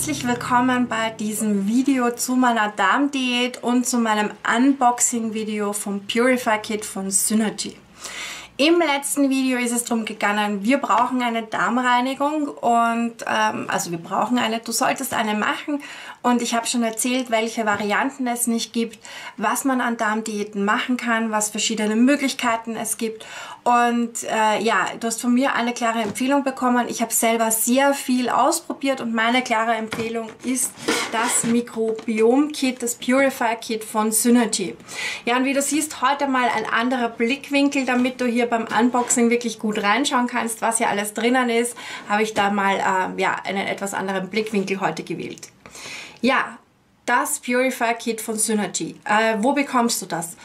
herzlich willkommen bei diesem Video zu meiner Darmdiät und zu meinem Unboxing-Video vom Purify Kit von Synergy. Im letzten Video ist es darum gegangen, wir brauchen eine Darmreinigung und ähm, also wir brauchen eine, du solltest eine machen und ich habe schon erzählt, welche Varianten es nicht gibt, was man an Darmdiäten machen kann, was verschiedene Möglichkeiten es gibt und äh, ja, du hast von mir eine klare Empfehlung bekommen. Ich habe selber sehr viel ausprobiert und meine klare Empfehlung ist das Mikrobiom-Kit, das Purify-Kit von Synergy. Ja, und wie du siehst, heute mal ein anderer Blickwinkel, damit du hier beim Unboxing wirklich gut reinschauen kannst, was hier alles drinnen ist, habe ich da mal äh, ja, einen etwas anderen Blickwinkel heute gewählt. Ja, das Purify Kit von Synergy. Äh, wo bekommst du das?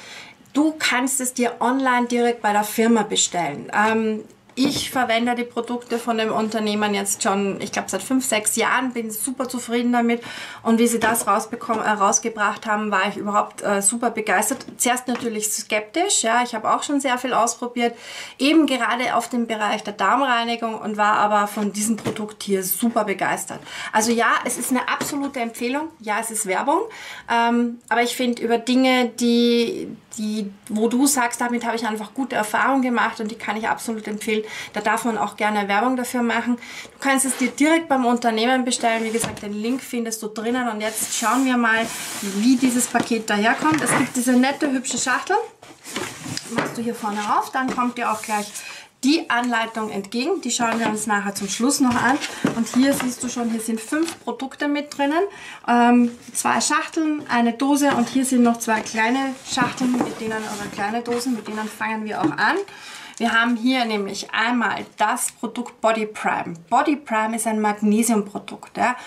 Du kannst es dir online direkt bei der Firma bestellen. Ähm, ich verwende die Produkte von dem Unternehmen jetzt schon, ich glaube, seit fünf, sechs Jahren, bin super zufrieden damit. Und wie sie das rausbekommen, äh, rausgebracht haben, war ich überhaupt äh, super begeistert. Zuerst natürlich skeptisch, ja, ich habe auch schon sehr viel ausprobiert, eben gerade auf dem Bereich der Darmreinigung und war aber von diesem Produkt hier super begeistert. Also ja, es ist eine absolute Empfehlung, ja, es ist Werbung, ähm, aber ich finde über Dinge, die, die, wo du sagst, damit habe ich einfach gute Erfahrungen gemacht und die kann ich absolut empfehlen, da darf man auch gerne Werbung dafür machen. Du kannst es dir direkt beim Unternehmen bestellen. Wie gesagt, den Link findest du drinnen. Und jetzt schauen wir mal, wie dieses Paket daherkommt. Es gibt diese nette, hübsche Schachtel. Machst du hier vorne auf, dann kommt dir auch gleich die Anleitung entgegen. Die schauen wir uns nachher zum Schluss noch an. Und hier siehst du schon, hier sind fünf Produkte mit drinnen. Ähm, zwei Schachteln, eine Dose und hier sind noch zwei kleine Schachteln mit denen, oder kleine Dosen, mit denen fangen wir auch an. Wir haben hier nämlich einmal das Produkt Body Prime. Body Prime ist ein Magnesiumprodukt. Ja?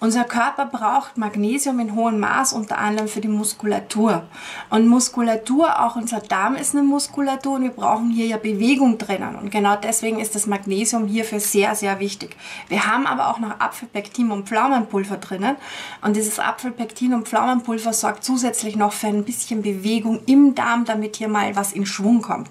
Unser Körper braucht Magnesium in hohem Maß, unter anderem für die Muskulatur. Und Muskulatur, auch unser Darm ist eine Muskulatur und wir brauchen hier ja Bewegung drinnen. Und genau deswegen ist das Magnesium hierfür sehr, sehr wichtig. Wir haben aber auch noch Apfelpektin und Pflaumenpulver drinnen. Und dieses Apfelpektin und Pflaumenpulver sorgt zusätzlich noch für ein bisschen Bewegung im Darm, damit hier mal was in Schwung kommt.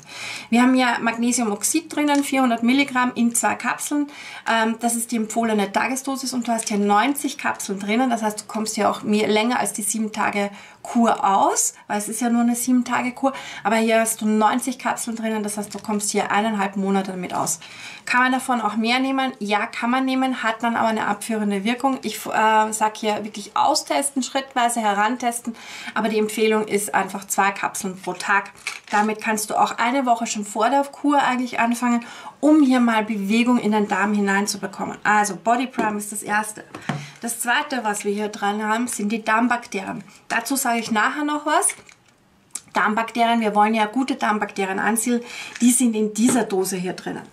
Wir haben ja Magnesiumoxid drinnen, 400 Milligramm in zwei Kapseln. Ähm, das ist die empfohlene Tagesdosis und du hast hier 90 Kapseln drinnen. Das heißt, du kommst ja auch mehr, länger als die sieben Tage Kur aus, weil es ist ja nur eine sieben Tage Kur. Aber hier hast du 90 Kapseln drinnen. Das heißt, du kommst hier eineinhalb Monate damit aus. Kann man davon auch mehr nehmen? Ja, kann man nehmen, hat dann aber eine abführende Wirkung. Ich äh, sage hier wirklich austesten, schrittweise herantesten. Aber die Empfehlung ist einfach zwei Kapseln pro Tag. Damit kannst du auch eine Woche schon vor der Kur eigentlich anfangen, um hier mal Bewegung in den Darm hineinzubekommen. Also Body Prime ist das erste. Das zweite, was wir hier dran haben, sind die Darmbakterien. Dazu sage ich nachher noch was. Darmbakterien, wir wollen ja gute Darmbakterien ansiedeln, die sind in dieser Dose hier drinnen.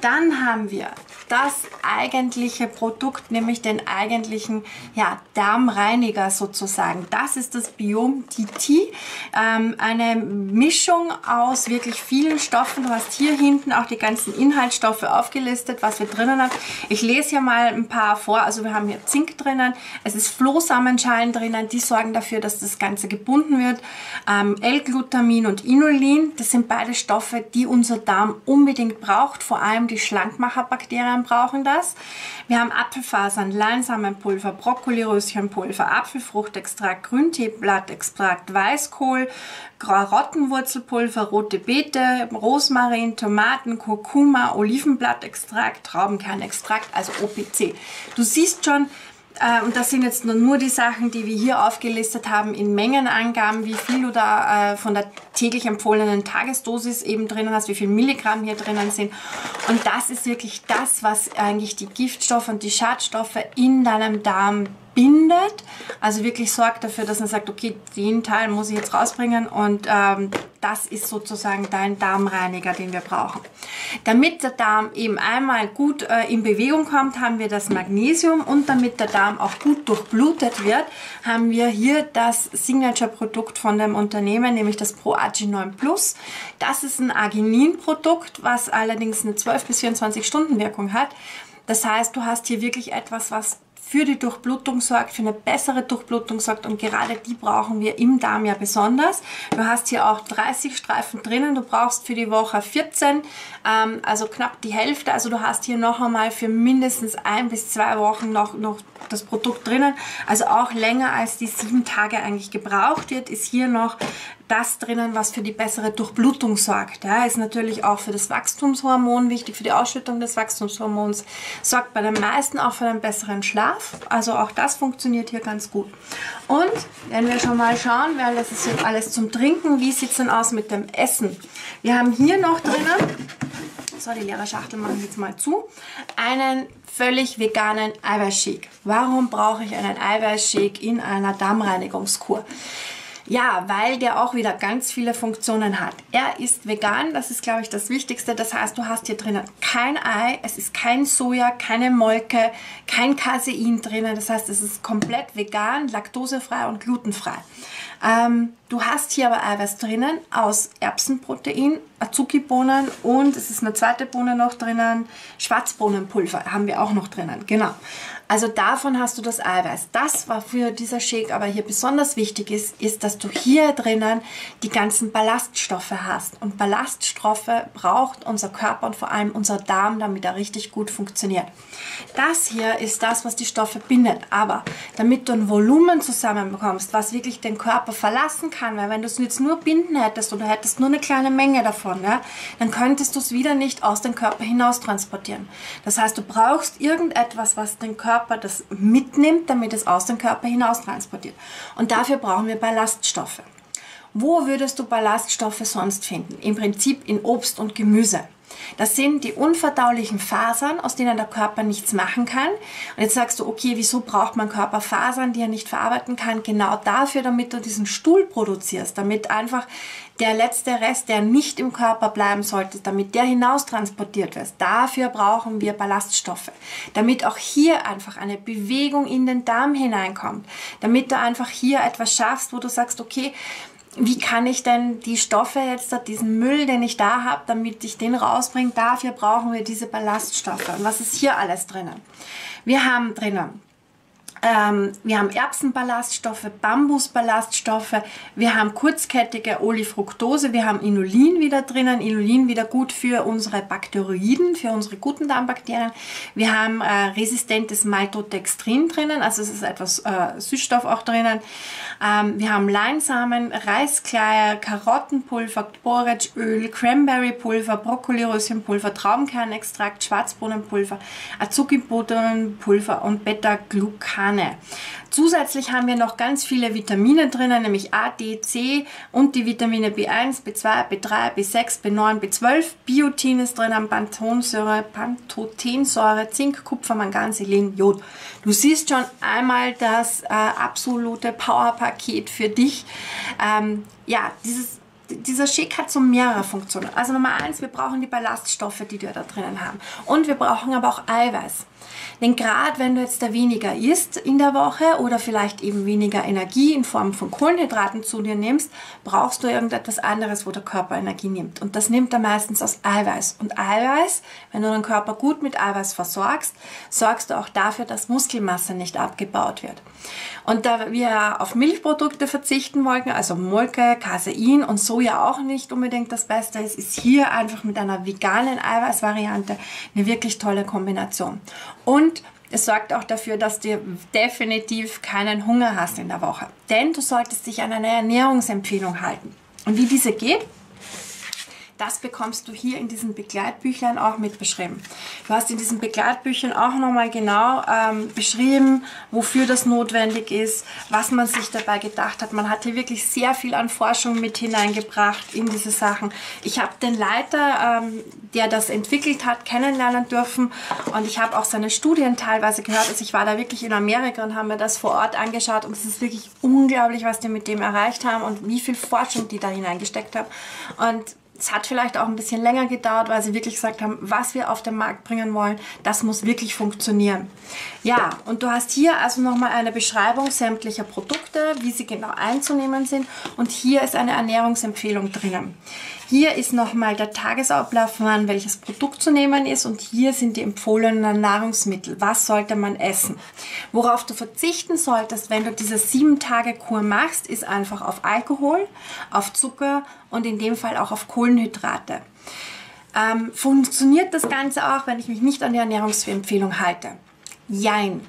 Dann haben wir das eigentliche Produkt, nämlich den eigentlichen ja, Darmreiniger sozusagen. Das ist das Biom DT, ähm, eine Mischung aus wirklich vielen Stoffen. Du hast hier hinten auch die ganzen Inhaltsstoffe aufgelistet, was wir drinnen haben. Ich lese hier mal ein paar vor. Also wir haben hier Zink drinnen, es ist Flohsamenschalen drinnen, die sorgen dafür, dass das Ganze gebunden wird. Ähm, L-Glutamin und Inulin, das sind beide Stoffe, die unser Darm unbedingt braucht, vor allem die Schlankmacherbakterien brauchen das. Wir haben Apfelfasern, Leinsamenpulver, Brokkoliröschenpulver, Apfelfruchtextrakt, Grünteeblattextrakt, Weißkohl, Rottenwurzelpulver, rote Beete, Rosmarin, Tomaten, Kurkuma, Olivenblattextrakt, Traubenkernextrakt, also OPC. Du siehst schon, und das sind jetzt nur die Sachen, die wir hier aufgelistet haben in Mengenangaben, wie viel du da äh, von der täglich empfohlenen Tagesdosis eben drinnen hast, wie viel Milligramm hier drinnen sind. Und das ist wirklich das, was eigentlich die Giftstoffe und die Schadstoffe in deinem Darm bindet. Also wirklich sorgt dafür, dass man sagt, okay, den Teil muss ich jetzt rausbringen und ähm, das ist sozusagen dein Darmreiniger, den wir brauchen. Damit der Darm eben einmal gut äh, in Bewegung kommt, haben wir das Magnesium und damit der Darm auch gut durchblutet wird, haben wir hier das Signature-Produkt von dem Unternehmen, nämlich das ProAginon Plus. Das ist ein Arginin-Produkt, was allerdings eine 12 bis 24 Stunden Wirkung hat. Das heißt, du hast hier wirklich etwas, was für die Durchblutung sorgt, für eine bessere Durchblutung sorgt und gerade die brauchen wir im Darm ja besonders. Du hast hier auch 30 Streifen drinnen, du brauchst für die Woche 14, ähm, also knapp die Hälfte. Also du hast hier noch einmal für mindestens ein bis zwei Wochen noch, noch das Produkt drinnen. Also auch länger als die sieben Tage eigentlich gebraucht wird, ist hier noch das drinnen, was für die bessere Durchblutung sorgt. Ja, ist natürlich auch für das Wachstumshormon wichtig, für die Ausschüttung des Wachstumshormons, sorgt bei den meisten auch für einen besseren Schlaf. Also auch das funktioniert hier ganz gut. Und wenn wir schon mal schauen, weil das ist jetzt alles zum Trinken, wie sieht es denn aus mit dem Essen? Wir haben hier noch drinnen, so die leere Schachtel mache ich jetzt mal zu, einen völlig veganen Eiweißshake. Warum brauche ich einen Eiweißshake in einer Darmreinigungskur? Ja, weil der auch wieder ganz viele Funktionen hat. Er ist vegan, das ist, glaube ich, das Wichtigste. Das heißt, du hast hier drinnen kein Ei, es ist kein Soja, keine Molke, kein Casein drinnen. Das heißt, es ist komplett vegan, laktosefrei und glutenfrei. Ähm, du hast hier aber Eiweiß drinnen aus Erbsenprotein, Azuki-Bohnen und es ist eine zweite Bohne noch drinnen, Schwarzbohnenpulver haben wir auch noch drinnen. Genau. Also davon hast du das Eiweiß. Das, was für dieser Shake aber hier besonders wichtig ist, ist, dass du hier drinnen die ganzen Ballaststoffe hast. Und Ballaststoffe braucht unser Körper und vor allem unser Darm, damit er richtig gut funktioniert. Das hier ist das, was die Stoffe bindet. Aber damit du ein Volumen zusammenbekommst, was wirklich den Körper verlassen kann, weil wenn du es jetzt nur binden hättest oder hättest nur eine kleine Menge davon, ja, dann könntest du es wieder nicht aus dem Körper hinaus transportieren. Das heißt, du brauchst irgendetwas, was den Körper das mitnimmt, damit es aus dem Körper hinaus transportiert. Und dafür brauchen wir Ballaststoffe. Wo würdest du Ballaststoffe sonst finden? Im Prinzip in Obst und Gemüse. Das sind die unverdaulichen Fasern, aus denen der Körper nichts machen kann. Und jetzt sagst du, okay, wieso braucht mein Körper Fasern, die er nicht verarbeiten kann? Genau dafür, damit du diesen Stuhl produzierst, damit einfach der letzte Rest, der nicht im Körper bleiben sollte, damit der hinaus transportiert wird. Dafür brauchen wir Ballaststoffe, damit auch hier einfach eine Bewegung in den Darm hineinkommt, damit du einfach hier etwas schaffst, wo du sagst, okay, wie kann ich denn die Stoffe jetzt, diesen Müll, den ich da habe, damit ich den rausbringe, dafür brauchen wir diese Ballaststoffe. Und was ist hier alles drinnen? Wir haben drinnen ähm, wir haben Erbsenballaststoffe, Bambusballaststoffe, wir haben kurzkettige Olifructose, wir haben Inulin wieder drinnen, Inulin wieder gut für unsere Bakteroiden, für unsere guten Darmbakterien. Wir haben äh, resistentes Maltodextrin drinnen, also es ist etwas äh, Süßstoff auch drinnen. Ähm, wir haben Leinsamen, Reiskleier, Karottenpulver, Borretschöl, Cranberrypulver, Brokkoliröschenpulver, Traubenkernextrakt, Schwarzbohnenpulver, Azuki-Bohnenpulver und Beta-Glucan. Sahne. Zusätzlich haben wir noch ganz viele Vitamine drinnen, nämlich A, D, C und die Vitamine B1, B2, B3, B6, B9, B12. Biotin ist drinnen, Panthensäure, Pantothensäure, Zink, Kupfer, Mangan, Selen, Jod. Du siehst schon einmal das äh, absolute Powerpaket für dich. Ähm, ja, dieses dieser Shake hat so mehrere Funktionen. Also Nummer eins, wir brauchen die Ballaststoffe, die wir da drinnen haben. Und wir brauchen aber auch Eiweiß. Denn gerade wenn du jetzt da weniger isst in der Woche oder vielleicht eben weniger Energie in Form von Kohlenhydraten zu dir nimmst, brauchst du irgendetwas anderes, wo der Körper Energie nimmt. Und das nimmt er meistens aus Eiweiß. Und Eiweiß, wenn du den Körper gut mit Eiweiß versorgst, sorgst du auch dafür, dass Muskelmasse nicht abgebaut wird. Und da wir auf Milchprodukte verzichten wollten, also Molke, Casein und Soja auch nicht unbedingt das Beste ist, ist hier einfach mit einer veganen Eiweißvariante eine wirklich tolle Kombination. Und es sorgt auch dafür, dass du definitiv keinen Hunger hast in der Woche. Denn du solltest dich an eine Ernährungsempfehlung halten. Und wie diese geht, das bekommst du hier in diesen Begleitbüchern auch mit beschrieben. Du hast in diesen Begleitbüchern auch nochmal genau ähm, beschrieben, wofür das notwendig ist, was man sich dabei gedacht hat. Man hat hier wirklich sehr viel an Forschung mit hineingebracht in diese Sachen. Ich habe den Leiter, ähm, der das entwickelt hat, kennenlernen dürfen und ich habe auch seine Studien teilweise gehört. Also ich war da wirklich in Amerika und habe mir das vor Ort angeschaut und es ist wirklich unglaublich, was die mit dem erreicht haben und wie viel Forschung die da hineingesteckt haben. Und es hat vielleicht auch ein bisschen länger gedauert, weil sie wirklich gesagt haben, was wir auf den Markt bringen wollen, das muss wirklich funktionieren. Ja, und du hast hier also nochmal eine Beschreibung sämtlicher Produkte, wie sie genau einzunehmen sind. Und hier ist eine Ernährungsempfehlung drinnen. Hier ist nochmal der Tagesablauf, wann welches Produkt zu nehmen ist und hier sind die empfohlenen Nahrungsmittel. Was sollte man essen? Worauf du verzichten solltest, wenn du diese 7-Tage-Kur machst, ist einfach auf Alkohol, auf Zucker und in dem Fall auch auf Kohlenhydrate. Ähm, funktioniert das Ganze auch, wenn ich mich nicht an die Ernährungsempfehlung halte? Jein.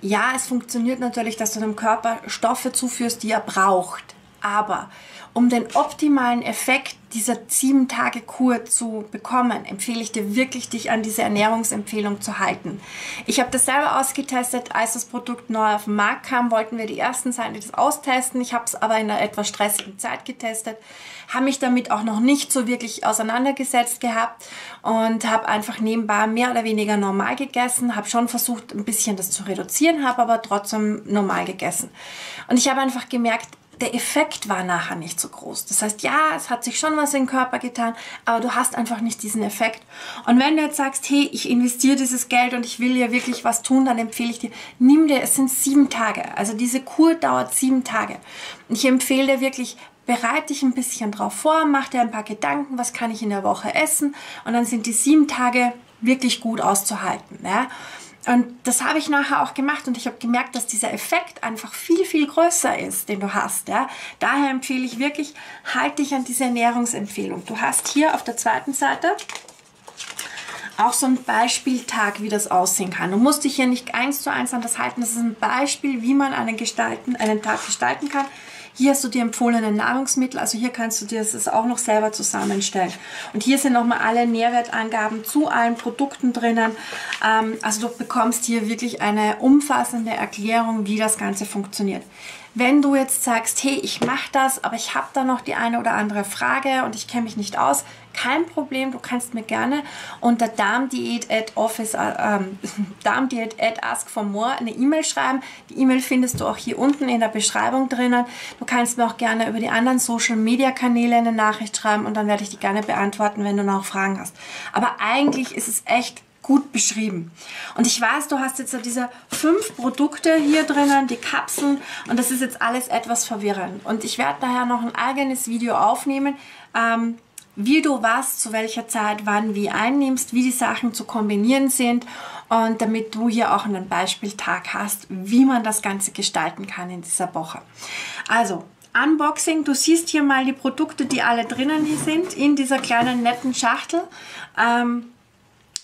Ja, es funktioniert natürlich, dass du dem Körper Stoffe zuführst, die er braucht. Aber um den optimalen Effekt dieser sieben Tage Kur zu bekommen, empfehle ich dir wirklich, dich an diese Ernährungsempfehlung zu halten. Ich habe das selber ausgetestet, als das Produkt neu auf den Markt kam, wollten wir die ersten sein, die das austesten. Ich habe es aber in einer etwas stressigen Zeit getestet, habe mich damit auch noch nicht so wirklich auseinandergesetzt gehabt und habe einfach nebenbei mehr oder weniger normal gegessen, habe schon versucht, ein bisschen das zu reduzieren, habe aber trotzdem normal gegessen. Und ich habe einfach gemerkt, der Effekt war nachher nicht so groß. Das heißt, ja, es hat sich schon was im Körper getan, aber du hast einfach nicht diesen Effekt. Und wenn du jetzt sagst, hey, ich investiere dieses Geld und ich will ja wirklich was tun, dann empfehle ich dir, nimm dir, es sind sieben Tage. Also diese Kur dauert sieben Tage. Ich empfehle dir wirklich, bereite dich ein bisschen drauf vor, mach dir ein paar Gedanken, was kann ich in der Woche essen und dann sind die sieben Tage wirklich gut auszuhalten. Ja? Und das habe ich nachher auch gemacht und ich habe gemerkt, dass dieser Effekt einfach viel, viel größer ist, den du hast. Ja? Daher empfehle ich wirklich, halt dich an diese Ernährungsempfehlung. Du hast hier auf der zweiten Seite auch so ein Beispieltag, wie das aussehen kann. Du musst dich hier nicht eins zu eins an das halten. Das ist ein Beispiel, wie man einen, gestalten, einen Tag gestalten kann. Hier hast du die empfohlenen Nahrungsmittel, also hier kannst du dir das auch noch selber zusammenstellen. Und hier sind nochmal alle Nährwertangaben zu allen Produkten drinnen. Ähm, also du bekommst hier wirklich eine umfassende Erklärung, wie das Ganze funktioniert. Wenn du jetzt sagst, hey, ich mache das, aber ich habe da noch die eine oder andere Frage und ich kenne mich nicht aus, kein Problem, du kannst mir gerne unter darmdiät at office, äh, ähm, darmdiät at ask for more eine E-Mail schreiben. Die E-Mail findest du auch hier unten in der Beschreibung drinnen. Du kannst mir auch gerne über die anderen Social Media Kanäle eine Nachricht schreiben und dann werde ich die gerne beantworten, wenn du noch Fragen hast. Aber eigentlich ist es echt gut beschrieben. Und ich weiß, du hast jetzt diese fünf Produkte hier drinnen, die Kapseln, und das ist jetzt alles etwas verwirrend. Und ich werde daher noch ein eigenes Video aufnehmen, ähm, wie du was zu welcher Zeit wann wie einnimmst, wie die Sachen zu kombinieren sind und damit du hier auch einen Beispieltag hast, wie man das Ganze gestalten kann in dieser Woche. Also, Unboxing, du siehst hier mal die Produkte, die alle drinnen sind, in dieser kleinen netten Schachtel. Ähm,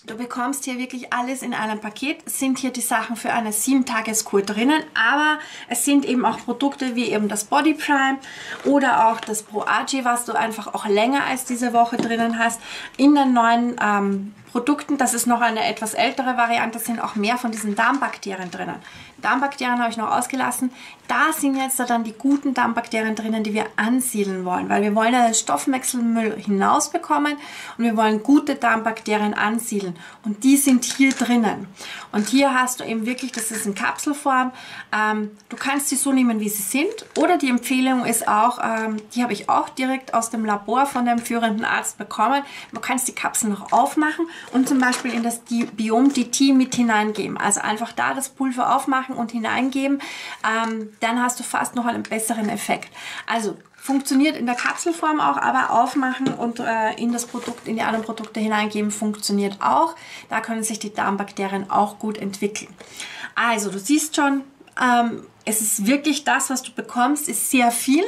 Du bekommst hier wirklich alles in einem Paket. Es sind hier die Sachen für eine 7-Tages-Kur drinnen, aber es sind eben auch Produkte wie eben das Body Prime oder auch das Pro Agi, was du einfach auch länger als diese Woche drinnen hast, in den neuen ähm, Produkten. Das ist noch eine etwas ältere Variante, sind auch mehr von diesen Darmbakterien drinnen. Darmbakterien habe ich noch ausgelassen. Da sind jetzt dann die guten Darmbakterien drinnen, die wir ansiedeln wollen, weil wir wollen ja den Stoffwechselmüll hinausbekommen und wir wollen gute Darmbakterien ansiedeln und die sind hier drinnen. Und hier hast du eben wirklich, das ist in Kapselform, ähm, du kannst sie so nehmen, wie sie sind oder die Empfehlung ist auch, ähm, die habe ich auch direkt aus dem Labor von dem führenden Arzt bekommen, du kannst die Kapsel noch aufmachen und zum Beispiel in das Biom DT mit hineingeben. Also einfach da das Pulver aufmachen und hineingeben, ähm, dann hast du fast noch einen besseren Effekt. Also funktioniert in der Kapselform auch, aber aufmachen und äh, in das Produkt, in die anderen Produkte hineingeben, funktioniert auch. Da können sich die Darmbakterien auch gut entwickeln. Also du siehst schon, ähm, es ist wirklich das, was du bekommst, ist sehr viel.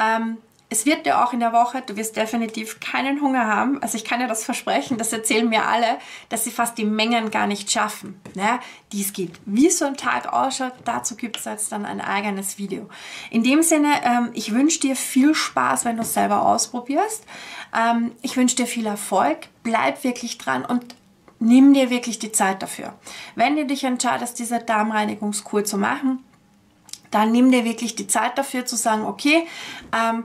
Ähm, es wird dir auch in der Woche, du wirst definitiv keinen Hunger haben. Also ich kann dir das versprechen, das erzählen mir alle, dass sie fast die Mengen gar nicht schaffen, ne, die es gibt. Wie so ein Tag ausschaut, dazu gibt es jetzt dann ein eigenes Video. In dem Sinne, ähm, ich wünsche dir viel Spaß, wenn du es selber ausprobierst. Ähm, ich wünsche dir viel Erfolg, bleib wirklich dran und nimm dir wirklich die Zeit dafür. Wenn du dich entscheidest, diese Darmreinigungskur zu machen, dann nimm dir wirklich die Zeit dafür zu sagen, okay, ähm,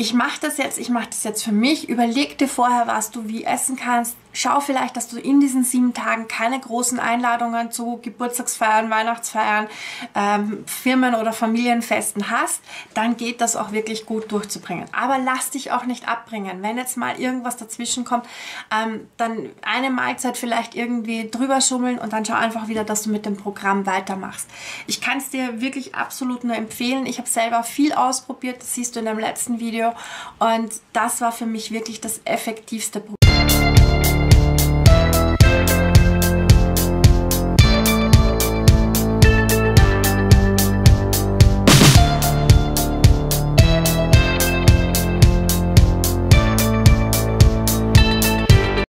ich mache das jetzt, ich mache das jetzt für mich. Überleg dir vorher, was du wie essen kannst. Schau vielleicht, dass du in diesen sieben Tagen keine großen Einladungen zu Geburtstagsfeiern, Weihnachtsfeiern, ähm, Firmen- oder Familienfesten hast. Dann geht das auch wirklich gut durchzubringen. Aber lass dich auch nicht abbringen. Wenn jetzt mal irgendwas dazwischen kommt, ähm, dann eine Mahlzeit vielleicht irgendwie drüber schummeln und dann schau einfach wieder, dass du mit dem Programm weitermachst. Ich kann es dir wirklich absolut nur empfehlen. Ich habe selber viel ausprobiert, das siehst du in dem letzten Video und das war für mich wirklich das effektivste Programm